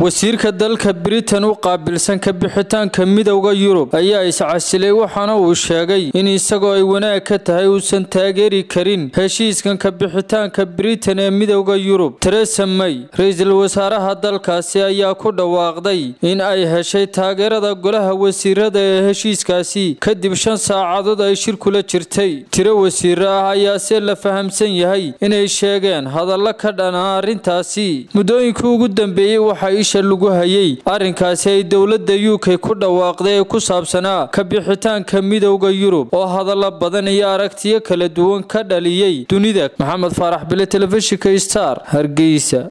wasiirka dalka britain u qaabilsan ka bixitaanka midowda yurub ayaa iscasilay waxaana uu sheegay in isagoo ay wanaag ka tahay uusan taageeri karin heshiiskan ka bixitaanka britain ee midowda yurub. Teresa may ra'iisul wasaaraha dalkaasi ayaa ku dhawaaqday in ay heshay taageerada golaha wasiirada ee heshiiskaasi kadib shan saacadood ay shir kula jirtay. Tiro wasiiro ah ayaase la fahamsan yahay inay sheegeen hadallo ka dhana arrintaasi. Muddooyinkii ugu dambeeyey waxaa isha lagu hayay. Arrinkaasi ay dowladda u k ku dhawaaqday ee ku saabsanaa ka bixitaanka midowda yurub oo hadallo badan iyo aragtiyo kala duwan ka dhaliyey dunida. Maxamed faarax bile telefishinka star hargeysa